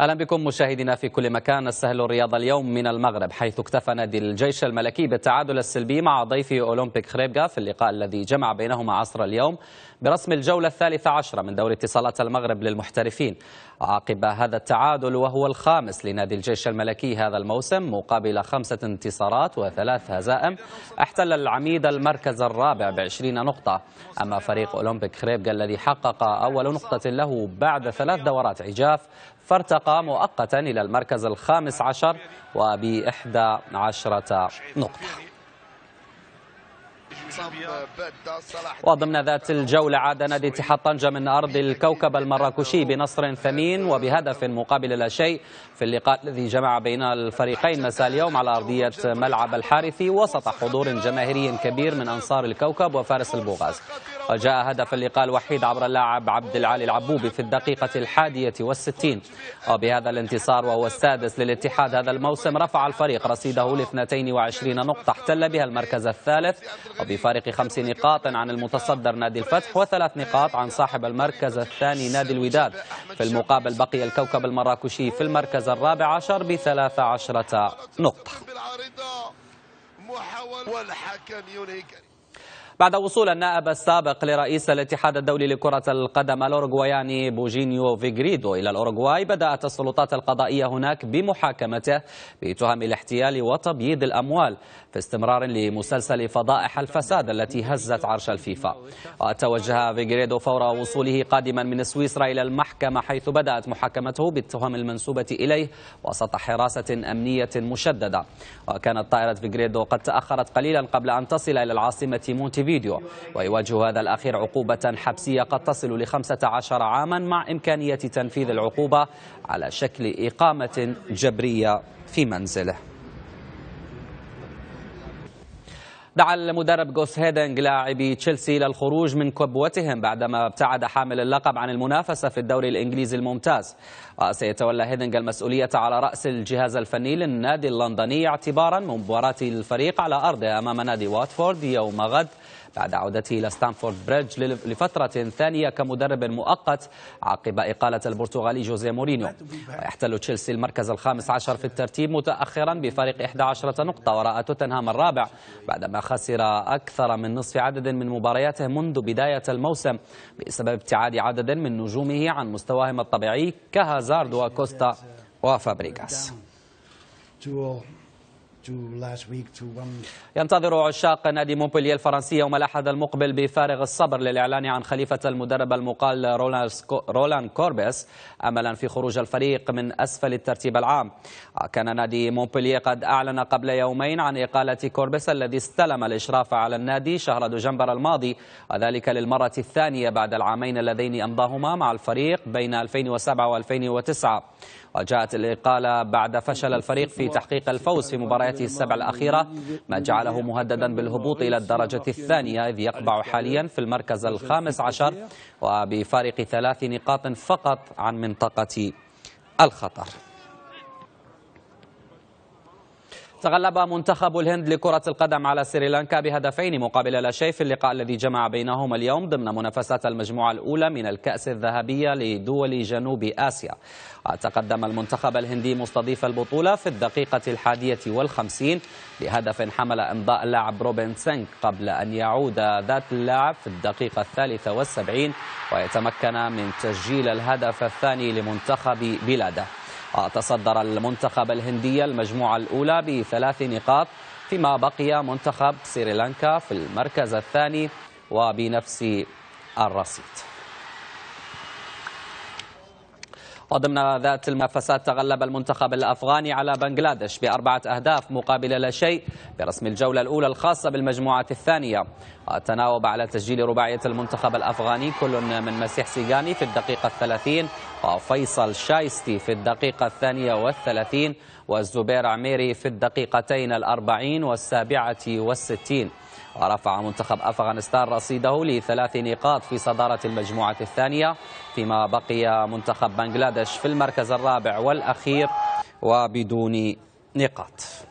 أهلا بكم مشاهدينا في كل مكان. نستهل الرياضه اليوم من المغرب حيث اكتفى نادي الجيش الملكي بالتعادل السلبي مع ضيفه أولمبيك خريبكا في اللقاء الذي جمع بينهما عصر اليوم برسم الجولة الثالثة عشرة من دوري اتصالات المغرب للمحترفين. عقب هذا التعادل وهو الخامس لنادي الجيش الملكي هذا الموسم مقابل خمسة انتصارات وثلاث هزائم احتل العميد المركز الرابع بعشرين نقطة. أما فريق أولمبيك خريبكا الذي حقق أول نقطة له بعد ثلاث دورات عجاف فارتقى مؤقتا إلى المركز الخامس عشر وبإحدى عشرة نقطة. وضمن ذات الجولة عاد نادي اتحاد طنجة من أرض الكوكب المراكشي بنصر ثمين وبهدف مقابل لا شيء. في اللقاء الذي جمع بين الفريقين مساء اليوم على أرضية ملعب الحارثي وسط حضور جماهيري كبير من أنصار الكوكب وفارس البوغاز. وجاء هدف اللقاء الوحيد عبر اللاعب عبد العالي العبوبي في الدقيقة الحادية والستين. وبهذا الانتصار وهو السادس للاتحاد هذا الموسم رفع الفريق رصيده ل 22 نقطة احتل بها المركز الثالث. وبفارق خمس نقاط عن المتصدر نادي الفتح وثلاث نقاط عن صاحب المركز الثاني نادي الوداد. في المقابل بقي الكوكب المراكشي في المركز الرابع عشر بثلاث عشرة نقطة. والحكم ينهي بعد وصول النائب السابق لرئيس الاتحاد الدولي لكرة القدم الأوروغواياني بوجينيو فيغريدو إلى الأوروغواي بدأت السلطات القضائية هناك بمحاكمته بتهم الاحتيال وتبييض الأموال في استمرار لمسلسل فضائح الفساد التي هزت عرش الفيفا. وتوجه فيغريدو فور وصوله قادما من سويسرا إلى المحكمة حيث بدأت محاكمته بالتهم المنسوبة إليه وسط حراسة أمنية مشددة. وكانت طائرة فيغريدو قد تأخرت قليلا قبل أن تصل إلى العاصمة مونتيفيديو فيديو ويواجه هذا الأخير عقوبة حبسية قد تصل لخمسة عشر عاما مع إمكانية تنفيذ العقوبة على شكل إقامة جبرية في منزله. دعا المدرب جوس هيدنج لاعبي تشيلسي للخروج من كبوتهم بعدما ابتعد حامل اللقب عن المنافسة في الدوري الإنجليزي الممتاز. وسيتولى هيدنج المسؤولية على رأس الجهاز الفني للنادي اللندني اعتبارا من مباراة الفريق على أرضه أمام نادي واتفورد يوم غد. بعد عودته إلى ستانفورد بريدج لفترة ثانية كمدرب مؤقت عقب إقالة البرتغالي جوزيه مورينيو. ويحتل تشيلسي المركز الخامس عشر في الترتيب متأخرا بفارق 11 نقطة وراء توتنهام الرابع بعدما خسر أكثر من نصف عدد من مبارياته منذ بداية الموسم بسبب ابتعاد عدد من نجومه عن مستواهم الطبيعي كهازارد وكوستا وفابريغاس. ينتظر عشاق نادي مونبولييه الفرنسي يوم الأحد المقبل بفارغ الصبر للإعلان عن خليفة المدرب المقال رولان كوربيس أملا في خروج الفريق من أسفل الترتيب العام. كان نادي مونبولييه قد أعلن قبل يومين عن إقالة كوربيس الذي استلم الإشراف على النادي شهر دجنبر الماضي وذلك للمرة الثانية بعد العامين اللذين أمضاهما مع الفريق بين 2007 و2009 وجاءت الإقالة بعد فشل الفريق في تحقيق الفوز في مبارياته السبع الأخيرة ما جعله مهددا بالهبوط إلى الدرجة الثانية إذ يقبع حاليا في المركز الخامس عشر وبفارق ثلاث نقاط فقط عن منطقة الخطر. تغلب منتخب الهند لكرة القدم على سريلانكا بهدفين مقابل لا شيء في اللقاء الذي جمع بينهما اليوم ضمن منافسات المجموعة الأولى من الكأس الذهبية لدول جنوب آسيا. تقدم المنتخب الهندي مستضيف البطولة في الدقيقة الحادية والخمسين بهدف حمل إمضاء اللاعب روبن سينك قبل أن يعود ذات اللاعب في الدقيقة الثالثة والسبعين ويتمكن من تسجيل الهدف الثاني لمنتخب بلاده. تصدر المنتخب الهندي المجموعة الأولى بثلاث نقاط فيما بقي منتخب سريلانكا في المركز الثاني وبنفس الرصيد. وضمن ذات المنافسات تغلب المنتخب الأفغاني على بنغلاديش بأربعة أهداف مقابل لا شيء برسم الجولة الأولى الخاصة بالمجموعة الثانية. تناوب على تسجيل رباعية المنتخب الأفغاني كل من مسيح سيغاني في الدقيقة الثلاثين وفيصل شايستي في الدقيقة الثانية والثلاثين والزبير عميري في الدقيقتين الأربعين والسابعة والستين. ورفع منتخب أفغانستان رصيده لثلاث نقاط في صدارة المجموعة الثانية فيما بقي منتخب بنغلاديش في المركز الرابع والأخير وبدون نقاط.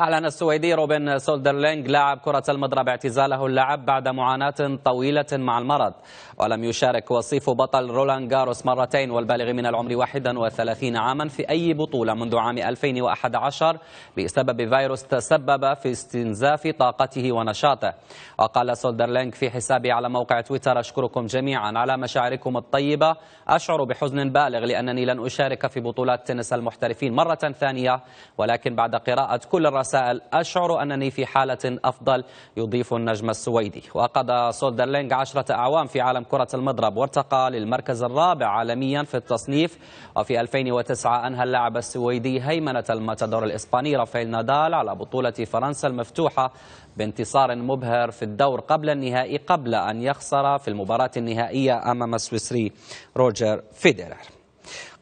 أعلن السويدي روبن سولدرلينغ لاعب كرة المضرب اعتزاله اللعب بعد معاناة طويلة مع المرض ولم يشارك وصيف بطل رولان جاروس مرتين والبالغ من العمر 31 عاما في أي بطولة منذ عام 2011 بسبب فيروس تسبب في استنزاف طاقته ونشاطه. وقال سولدرلينغ في حسابه على موقع تويتر أشكركم جميعا على مشاعركم الطيبة. أشعر بحزن بالغ لأنني لن أشارك في بطولات تنس المحترفين مرة ثانية ولكن بعد قراءة كل الرسائل أشعر أنني في حالة أفضل يضيف النجم السويدي. وقضى سولدرلينغ عشرة أعوام في عالم كرة المضرب وارتقى للمركز الرابع عالميا في التصنيف. وفي 2009 أنهى اللاعب السويدي هيمنة الماتادور الإسباني رافائيل نادال على بطولة فرنسا المفتوحة بانتصار مبهر في الدور قبل النهائي قبل أن يخسر في المباراة النهائية أمام السويسري روجر فيدرر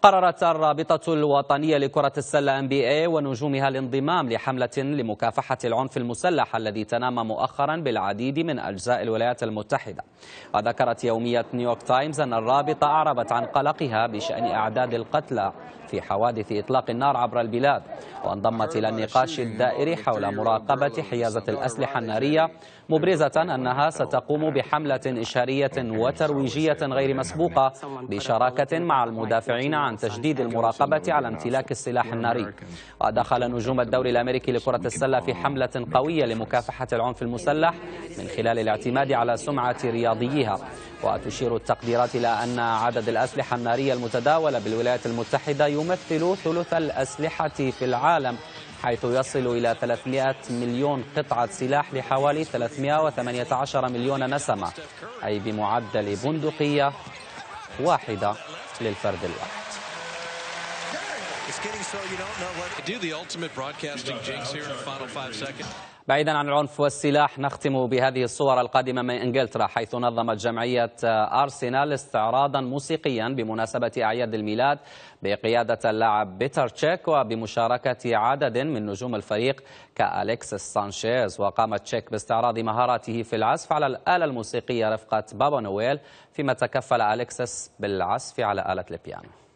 قررت الرابطة الوطنية لكرة السلة NBA ونجومها الانضمام لحملة لمكافحة العنف المسلح الذي تنام مؤخرا بالعديد من أجزاء الولايات المتحدة. وذكرت يومية نيويورك تايمز أن الرابطة أعربت عن قلقها بشأن أعداد القتلى في حوادث إطلاق النار عبر البلاد وانضمت إلى النقاش الدائري حول مراقبة حيازة الأسلحة النارية مبرزة أنها ستقوم بحملة إشارية وترويجية غير مسبوقة بشراكة مع المدافعين عن تشديد المراقبة على امتلاك السلاح الناري. ودخل نجوم الدوري الأمريكي لكرة السلة في حملة قوية لمكافحة العنف المسلح من خلال الاعتماد على سمعة رياضيها. وتشير التقديرات إلى أن عدد الأسلحة النارية المتداولة بالولايات المتحدة يمثل ثلث الأسلحة في العالم حيث يصل إلى 300 مليون قطعة سلاح لحوالي 318 مليون نسمة أي بمعدل بندقية واحدة للفرد الواحد. بعيدا عن العنف والسلاح نختم بهذه الصور القادمة من إنجلترا حيث نظمت جمعية أرسنال استعراضا موسيقيا بمناسبة أعياد الميلاد بقيادة اللاعب بيتر تشيك وبمشاركة عدد من نجوم الفريق كأليكسيس سانشيز. وقام تشيك باستعراض مهاراته في العزف على الآلة الموسيقية رفقة بابا نويل فيما تكفل أليكسيس بالعزف على آلة البيانو.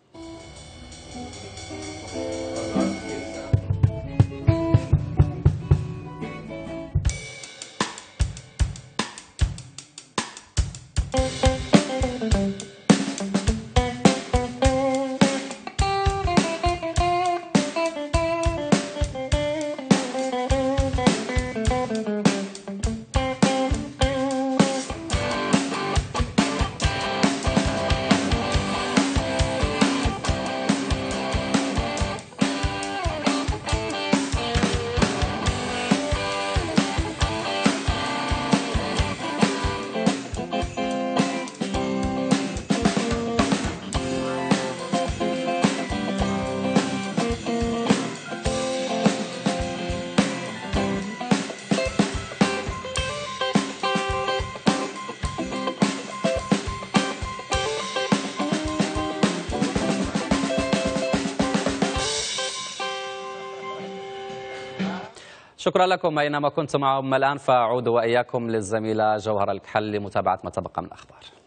شكرا لكم أينما كنتم معهم الآن فأعود وإياكم للزميلة جوهر الكحل لمتابعة ما تبقى من الأخبار.